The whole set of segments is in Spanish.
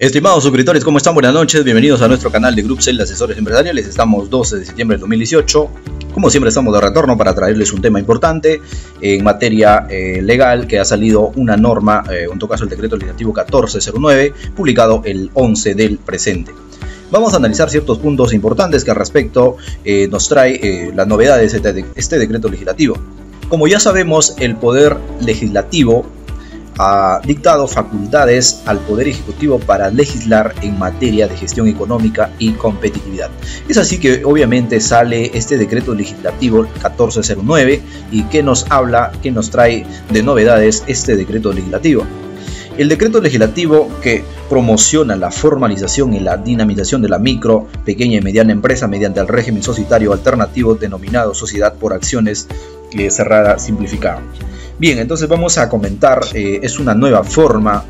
Estimados suscriptores, ¿cómo están? Buenas noches, bienvenidos a nuestro canal de Group Cell de Asesores Empresariales. Estamos 12 de septiembre del 2018. Como siempre estamos de retorno para traerles un tema importante en materia eh, legal que ha salido una norma, eh, en todo caso el decreto legislativo 1409, publicado el 11 del presente. Vamos a analizar ciertos puntos importantes que al respecto eh, nos trae eh, las novedades de este, este decreto legislativo. Como ya sabemos, el Poder Legislativo ha dictado facultades al Poder Ejecutivo para legislar en materia de gestión económica y competitividad. Es así que obviamente sale este decreto legislativo 1409 y que nos habla, que nos trae de novedades este decreto legislativo. El decreto legislativo que promociona la formalización y la dinamización de la micro, pequeña y mediana empresa mediante el régimen societario alternativo denominado sociedad por acciones cerrada simplificada. Bien, entonces vamos a comentar, eh, es una nueva forma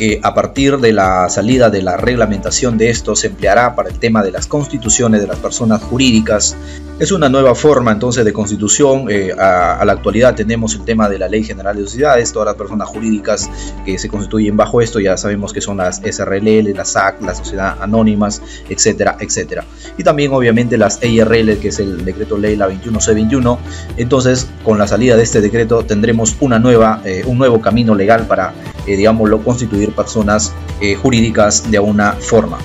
que a partir de la salida de la reglamentación de esto se empleará para el tema de las constituciones de las personas jurídicas. Es una nueva forma entonces de constitución. Eh, a, la actualidad tenemos el tema de la Ley General de Sociedades, todas las personas jurídicas que se constituyen bajo esto, ya sabemos que son las SRL, las SAC, las sociedades anónimas, etcétera, etcétera. Y también obviamente las EIRL, que es el decreto ley la 21C21. Entonces, con la salida de este decreto tendremos una nueva, eh, un nuevo camino legal para eh, digámoslo, constituir personas eh, jurídicas de una forma.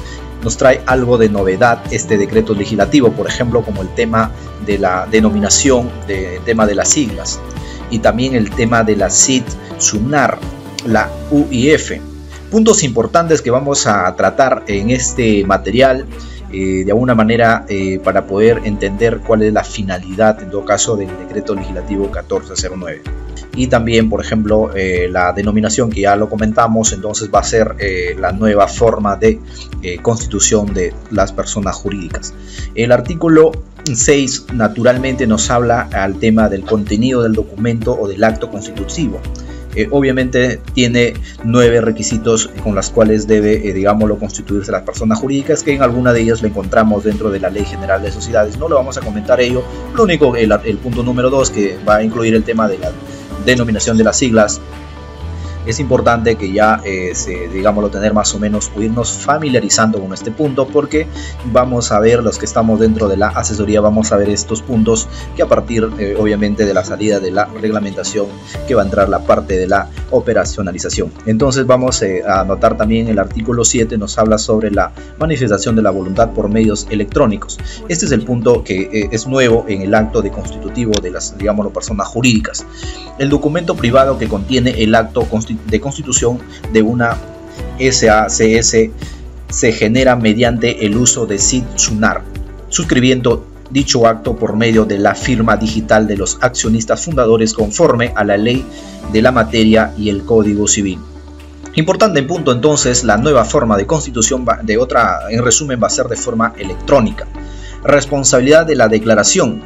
Nos trae algo de novedad este decreto legislativo, por ejemplo, como el tema de la denominación, el tema de las siglas, y también el tema de la CIT, SUNAR, la UIF. Puntos importantes que vamos a tratar en este material eh, de alguna manera para poder entender cuál es la finalidad, en todo caso, del decreto legislativo 1409 y también por ejemplo eh, la denominación que ya lo comentamos entonces va a ser eh, la nueva forma de eh, constitución de las personas jurídicas. El artículo 6 naturalmente nos habla al tema del contenido del documento o del acto constitutivo obviamente tiene nueve requisitos con los cuales debe, digámoslo, constituirse las personas jurídicas, que en alguna de ellas lo encontramos dentro de la Ley General de Sociedades. No lo vamos a comentar ello. Lo único, el, punto número 2, que va a incluir el tema de la denominación de las siglas es importante que ya, eh, digámoslo, tener más o menos familiarizando con este punto porque vamos a ver los que estamos dentro de la asesoría, vamos a ver estos puntos que a partir eh, obviamente de la salida de la reglamentación que va a entrar la parte de la operacionalización. Entonces vamos eh, a anotar también el artículo 7 nos habla sobre la manifestación de la voluntad por medios electrónicos. Este es el punto que es nuevo en el acto de constitutivo de las, digámoslo, personas jurídicas. El documento privado que contiene el acto constitutivo de constitución de una SACS se genera mediante el uso de SID SUNAR, suscribiendo dicho acto por medio de la firma digital de los accionistas fundadores conforme a la ley de la materia y el Código Civil. Importante en punto entonces, la nueva forma de constitución de otra, en resumen, va a ser de forma electrónica. Responsabilidad de la declaración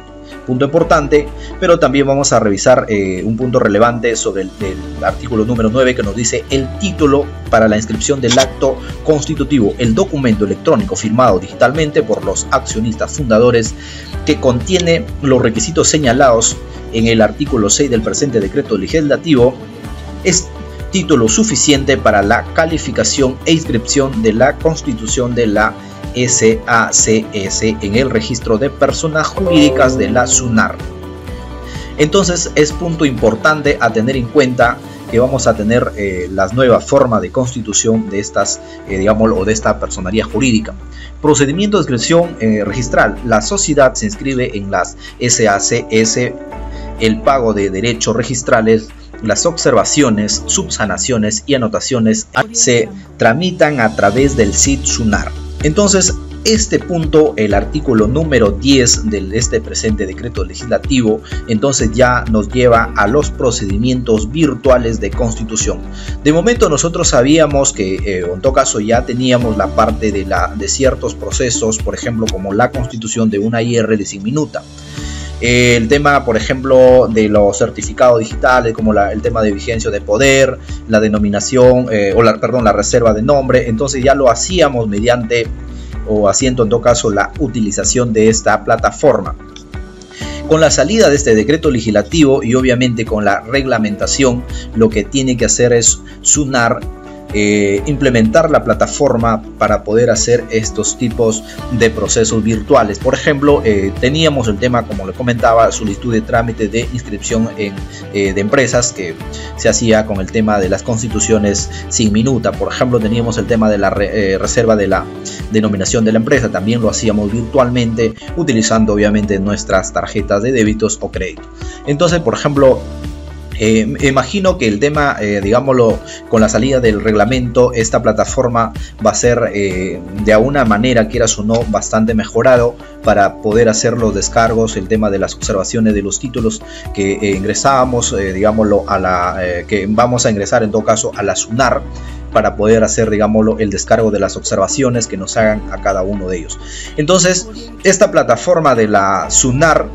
punto importante, pero también vamos a revisar eh, un punto relevante sobre el, artículo número 9 que nos dice el título para la inscripción del acto constitutivo, el documento electrónico firmado digitalmente por los accionistas fundadores que contiene los requisitos señalados en el artículo 6 del presente decreto legislativo es título suficiente para la calificación e inscripción de la constitución de la SACS en el registro de personas jurídicas de la SUNAR. Entonces es punto importante a tener en cuenta que vamos a tener eh, las nuevas formas de constitución de estas, eh, digamos, o de esta personería jurídica. Procedimiento de inscripción eh, registral. La sociedad se inscribe en las SACS, el pago de derechos registrales, las observaciones, subsanaciones y anotaciones se tramitan a través del SIT SUNAR. Entonces, este punto, el artículo número 10 de este presente decreto legislativo, entonces ya nos lleva a los procedimientos virtuales de constitución. De momento nosotros sabíamos que eh, en todo caso ya teníamos la parte de, la, de ciertos procesos, por ejemplo como la constitución de una IR de. El tema, por ejemplo, de los certificados digitales, como el tema de vigencia de poder, la denominación, eh, o la, perdón, la reserva de nombre, entonces ya lo hacíamos mediante o haciendo en todo caso la utilización de esta plataforma. Con la salida de este decreto legislativo y obviamente con la reglamentación, lo que tiene que hacer es SUNAR eh, implementar la plataforma para poder hacer estos tipos de procesos virtuales. Por ejemplo, eh, teníamos el tema, como le comentaba, solicitud de trámite de inscripción eh, de empresas que se hacía con el tema de las constituciones sin minuta. Por ejemplo, teníamos el tema de la reserva de la denominación de la empresa. También lo hacíamos virtualmente utilizando obviamente nuestras tarjetas de débitos o crédito. Entonces, por ejemplo, eh, imagino que el tema, eh, digámoslo, con la salida del reglamento, esta plataforma va a ser eh, de alguna manera, quieras o no, bastante mejorado para poder hacer los descargos, el tema de las observaciones de los títulos que ingresábamos, digámoslo, a la que vamos a ingresar en todo caso a la SUNAR para poder hacer, digámoslo, el descargo de las observaciones que nos hagan a cada uno de ellos. Entonces, esta plataforma de la SUNAR,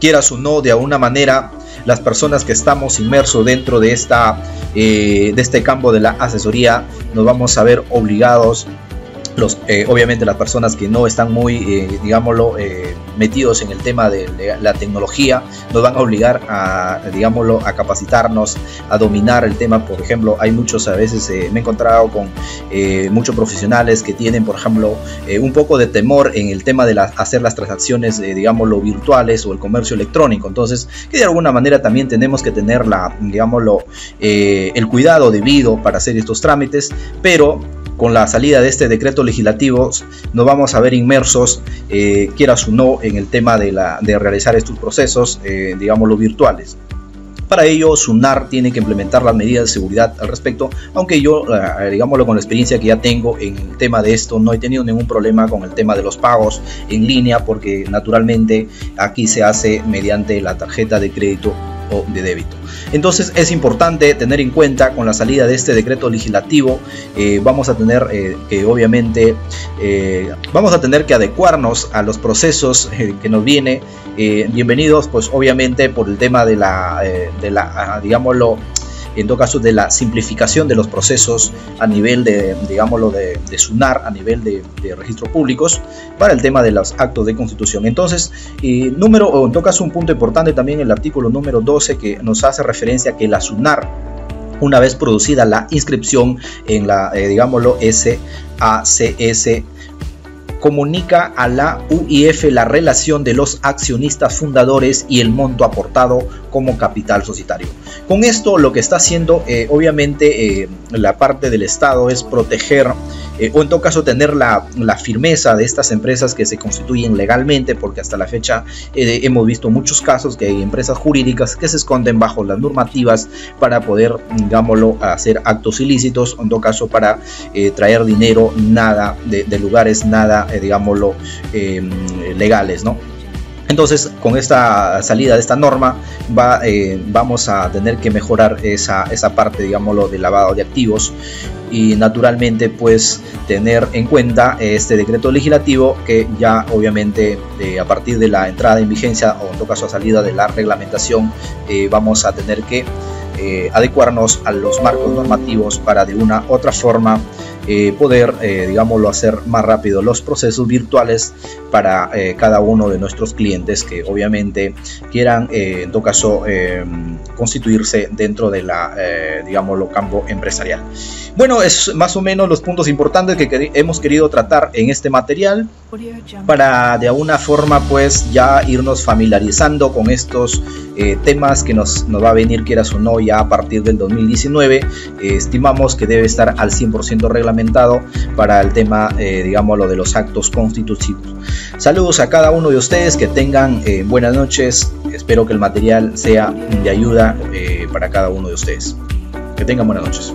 quieras o no, de alguna manera, las personas que estamos inmersos dentro de, esta, eh, de este campo de la asesoría nos vamos a ver obligados eh, obviamente las personas que no están muy, eh, digámoslo, eh, metidos en el tema de, la tecnología, nos van a obligar a, digámoslo, a capacitarnos, a dominar el tema. Por ejemplo, hay muchos, a veces me he encontrado con muchos profesionales que tienen, por ejemplo, un poco de temor en el tema de hacer las transacciones, digámoslo, virtuales o el comercio electrónico. Entonces, que de alguna manera también tenemos que tener la, digámoslo, el cuidado debido para hacer estos trámites, pero con la salida de este decreto legislativo nos vamos a ver inmersos, eh, quieras o no, en el tema de, la, de realizar estos procesos, eh, digámoslo, virtuales. Para ello, SUNAR tiene que implementar las medidas de seguridad al respecto, aunque yo, eh, digámoslo con la experiencia que ya tengo en el tema de esto, no he tenido ningún problema con el tema de los pagos en línea, porque naturalmente aquí se hace mediante la tarjeta de crédito de débito. Entonces es importante tener en cuenta con la salida de este decreto legislativo, eh, vamos a tener eh, que obviamente eh, vamos a tener que adecuarnos a los procesos que nos viene. bienvenidos pues obviamente por el tema de la, de la digámoslo, en todo caso de la simplificación de los procesos a nivel de, digámoslo, de, SUNAR, a nivel de, registros públicos, para el tema de los actos de constitución. Entonces, número, o en todo caso un punto importante también el artículo número 12 que nos hace referencia a que la SUNAR, una vez producida la inscripción en la, eh, digámoslo, SACS, comunica a la UIF la relación de los accionistas fundadores y el monto aportado como capital societario. Con esto lo que está haciendo eh, obviamente eh, la parte del Estado es proteger eh, o en todo caso tener la, firmeza de estas empresas que se constituyen legalmente porque hasta la fecha hemos visto muchos casos que hay empresas jurídicas que se esconden bajo las normativas para poder, digámoslo, hacer actos ilícitos, en todo caso para traer dinero nada de, de lugares nada, digámoslo, legales, ¿no? Entonces, con esta salida de esta norma, eh, vamos a tener que mejorar esa, esa parte, digámoslo, de lavado de activos y naturalmente pues tener en cuenta este decreto legislativo que ya obviamente eh, a partir de la entrada en vigencia o en todo caso a salida de la reglamentación eh, vamos a tener que adecuarnos a los marcos normativos para de una otra forma eh, poder, eh, digámoslo, hacer más rápido los procesos virtuales para eh, cada uno de nuestros clientes que obviamente quieran, en todo caso, constituirse dentro de la, digámoslo, campo empresarial. Bueno, es más o menos los puntos importantes que hemos querido tratar en este material para de alguna forma pues ya irnos familiarizando con estos temas que nos, nos, va a venir quieras o no ya a partir del 2019 estimamos que debe estar al 100% reglamentado para el tema, eh, digamos, lo de los actos constitutivos. Saludos a cada uno de ustedes, que tengan eh, buenas noches. Espero que el material sea de ayuda eh, para cada uno de ustedes. Que tengan buenas noches.